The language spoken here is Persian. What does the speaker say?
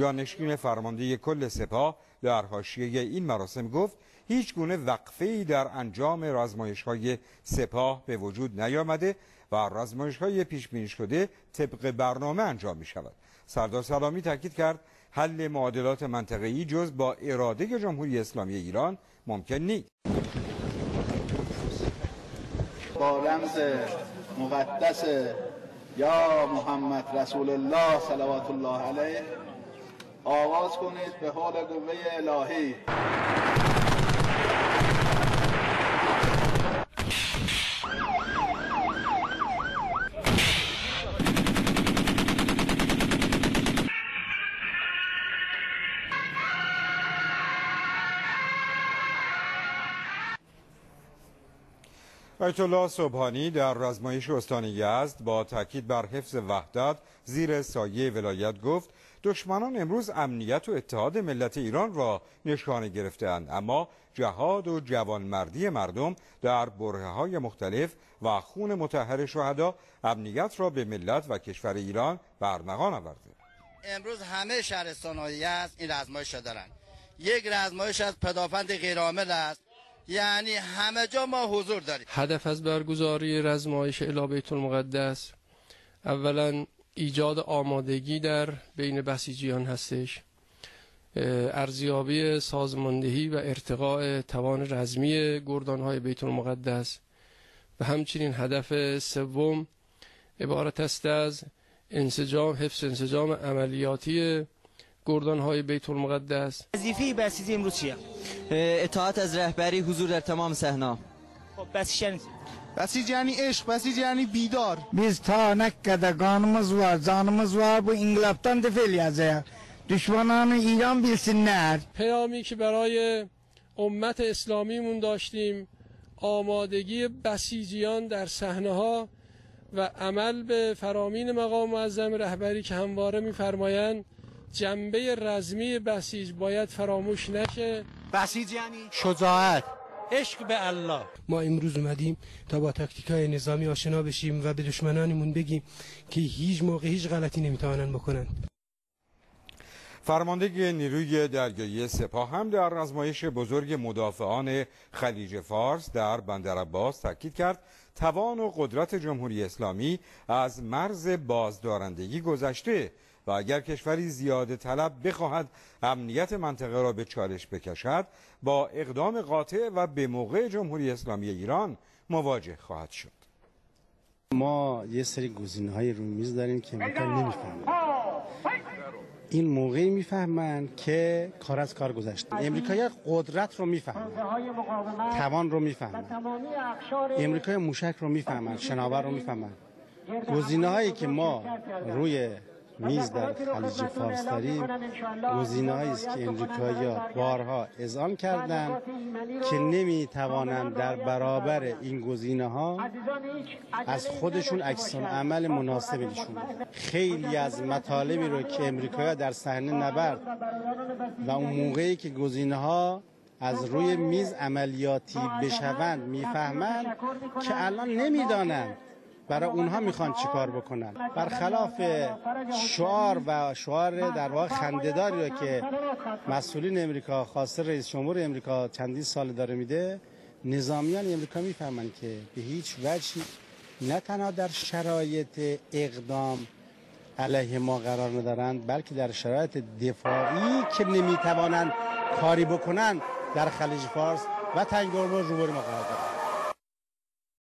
جانشین فرمانده کل سپاه در حاشیه این مراسم گفت هیچ گونه وقفه ای در انجام رزمایش های سپاه به وجود نیامده و رزمایش های پیش بینی شده طبق برنامه انجام می شود سردار سلامی تاکید کرد حل معادلات منطقه‌ای جز با اراده جمهوری اسلامی ایران ممکن نیست. با رمز مقدس یا محمد رسول الله صلوات الله علیه آواز کنید به حال قوه الهی. آیت الله صبحانی در رزمایش استان یزد با تاکید بر حفظ وحدت زیر سایه ولایت گفت دشمنان امروز امنیت و اتحاد ملت ایران را نشانه گرفتهاند. اما جهاد و جوانمردی مردم در بره های مختلف و خون متحر شهدا امنیت را به ملت و کشور ایران برمغان آورده. امروز همه شهرستان های یزد این رزمایش را دارند یک رزمایش از پدافند غیرعامل است. یعنی همه جا ما حضور داریم. هدف از برگزاری رزمایش الی بیت المقدس اولا ایجاد آمادگی در بین بسیجیان هستش. ارزیابی سازماندهی و ارتقاء توان رزمی گردانهای بیت المقدس و همچنین هدف سوم عبارت است از انسجام حفظ انسجام عملیاتی گردانهای بیت المقدس وظیفه بسیجی امروز چیه؟ اطاعت از رهبری حضور در تمام صحنا. خب بسیج یعنی عشق بسیج یعنی بیدار biz ta nekkedeganımız var, canımız var bu inkılaptan defelyacak. Düşmananı İran bilsinler. پیامی که برای امت اسلامیمون داشتیم آمادگی بسیجیان در صحنه ها و عمل به فرامین مقام معظم رهبری که همواره میفرمایند جنبه رزمی بسیج باید فراموش نشه بسیج یعنی شجاعت عشق به الله. ما امروز اومدیم تا با تاکتیک های نظامی آشنا بشیم و به دشمنانمون بگیم که هیچ موقع هیچ غلطی نمی‌توانند بکنن. فرمانده نیروی دریایی سپاه هم در رزمایش بزرگ مدافعان خلیج فارس در بندر عباس تاکید کرد توان و قدرت جمهوری اسلامی از مرز بازدارندگی گذشته و اگر کشوری زیاده طلب بخواهد امنیت منطقه را به چالش بکشد با اقدام قاطع و به موقع جمهوری اسلامی ایران مواجه خواهد شد. ما یه سری گزینه های روی میز داریم که امریکا نمی‌فهمه این موقعی می‌فهمن که کار از کار گذشته. امریکایی قدرت رو می‌فهمن. توان رو می‌فهمن. امریکای موشک رو می‌فهمن شناور رو می‌فهمن. گزینه هایی که ما روی میز در خلیج فارس داریم گزینه است که امریکایی بارها اذعان کردند که نمی توانند در برابر این گزینه ها از خودشون عکس عمل مناسبی نشون خیلی از مطالبی رو که امریکایی در صحنه نبرد و اون موقعی که گزینه ها از روی میز عملیاتی بشوند می‌فهمند که الان نمی‌دانند برای اونها می‌خوان چیکار بکنن؟ برخلاف شعار و شعار در واقع خندهداری رو که مسئولین امریکا خاصه رئیس جمهور امریکا چندین سال داره میده نظامیان امریکا می‌فهمن که به هیچ وجهی نه تنها در شرایط اقدام علیه ما قرار ندارند بلکه در شرایط دفاعی که نمی‌توانند کاری بکنن در خلیج فارس و تنگ روبروی ما قرار دارند.